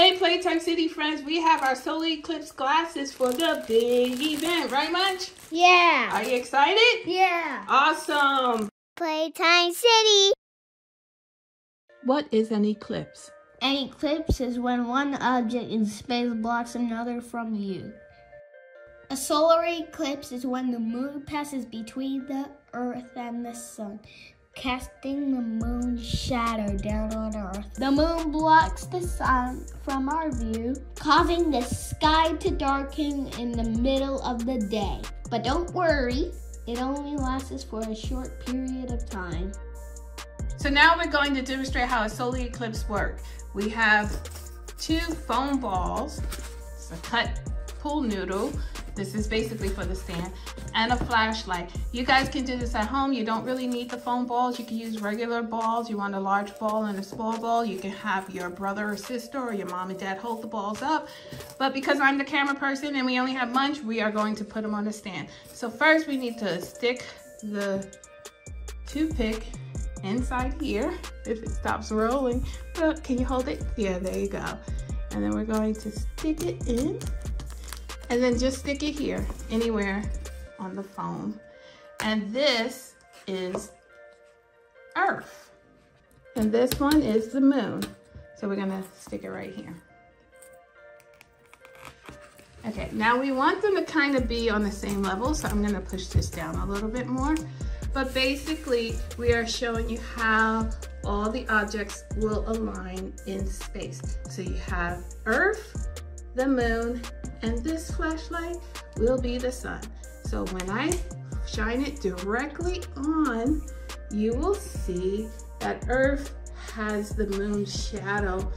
Hey Playtime City friends, we have our solar eclipse glasses for the big event, right Munch? Yeah. Are you excited? Yeah. Awesome. Playtime City. What is an eclipse? An eclipse is when one object in space blocks another from view. A solar eclipse is when the moon passes between the earth and the sun, casting the moon's shadow down on earth. The moon blocks the sun from our view, causing the sky to darken in the middle of the day. But don't worry, it only lasts for a short period of time. So now we're going to demonstrate how a solar eclipse works. We have two foam balls, it's a cut pool noodle, this is basically for the stand, and a flashlight. You guys can do this at home. You don't really need the foam balls. You can use regular balls. You want a large ball and a small ball. You can have your brother or sister or your mom and dad hold the balls up. But because I'm the camera person and we only have munch, we are going to put them on the stand. So first we need to stick the toothpick inside here if it stops rolling. But can you hold it? Yeah, there you go. And then we're going to stick it in and then just stick it here anywhere on the foam. And this is Earth. And this one is the moon. So we're gonna stick it right here. Okay, now we want them to kind of be on the same level, so I'm gonna push this down a little bit more. But basically, we are showing you how all the objects will align in space. So you have Earth, the moon, and this flashlight will be the sun. So when I shine it directly on, you will see that Earth has the moon's shadow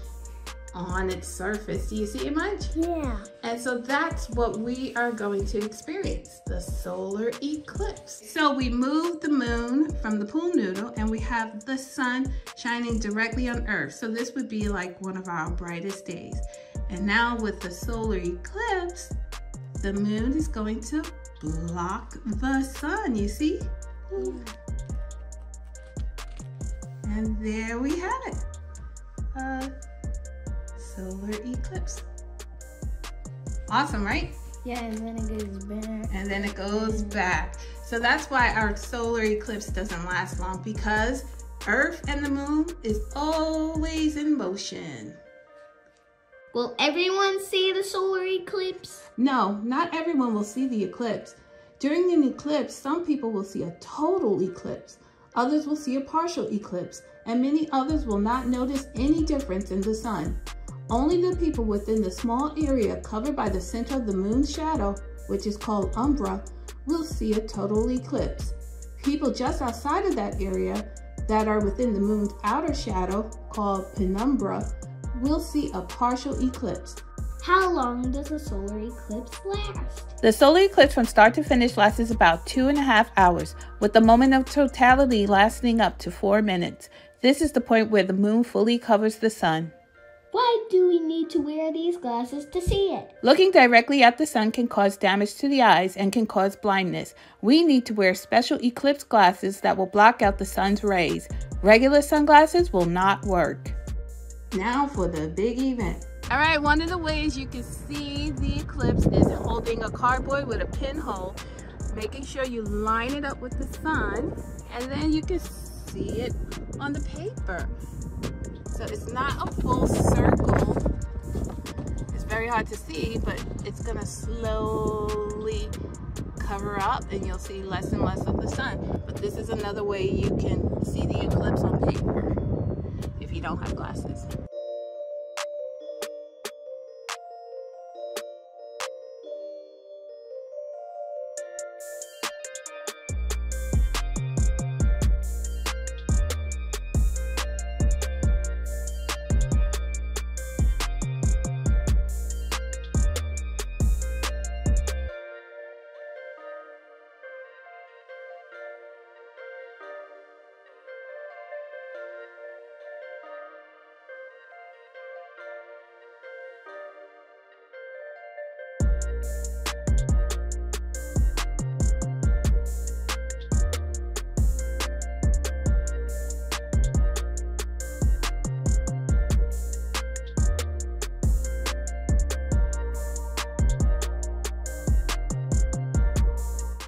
on its surface. Do you see it Munch? Yeah. And so that's what we are going to experience, the solar eclipse. So we move the moon from the pool noodle and we have the sun shining directly on Earth. So this would be like one of our brightest days. And now with the solar eclipse, the moon is going to block the sun, you see? And there we have it, a solar eclipse. Awesome, right? Yeah, and then it goes back. And then it goes back. So that's why our solar eclipse doesn't last long because Earth and the moon is always in motion. Will everyone see the solar eclipse? No, not everyone will see the eclipse. During an eclipse, some people will see a total eclipse, others will see a partial eclipse, and many others will not notice any difference in the sun. Only the people within the small area covered by the center of the moon's shadow, which is called umbra, will see a total eclipse. People just outside of that area that are within the moon's outer shadow, called penumbra, will see a partial eclipse. How long does a solar eclipse last? The solar eclipse from start to finish lasts about two and a half hours, with the moment of totality lasting up to four minutes. This is the point where the moon fully covers the sun. Why do we need to wear these glasses to see it? Looking directly at the sun can cause damage to the eyes and can cause blindness. We need to wear special eclipse glasses that will block out the sun's rays. Regular sunglasses will not work. Now for the big event. All right, one of the ways you can see the eclipse is holding a cardboard with a pinhole, making sure you line it up with the sun, and then you can see it on the paper. So it's not a full circle. It's very hard to see, but it's gonna slowly cover up and you'll see less and less of the sun. But this is another way you can see the eclipse on paper if you don't have glasses.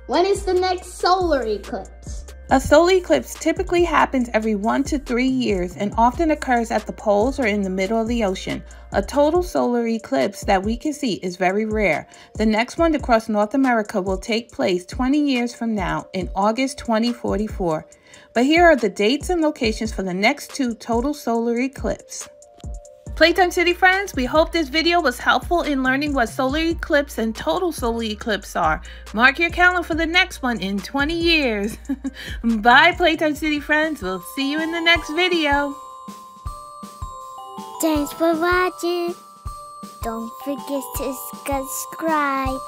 When is the next solar eclipse? A solar eclipse typically happens every one to three years and often occurs at the poles or in the middle of the ocean. A total solar eclipse that we can see is very rare. The next one to cross North America will take place 20 years from now in August 2044. But here are the dates and locations for the next two total solar eclipses. Playtime City friends, we hope this video was helpful in learning what solar eclipse and total solar eclipse are. Mark your calendar for the next one in 20 years. Bye Playtime City friends, we'll see you in the next video. Thanks for watching. Don't forget to subscribe.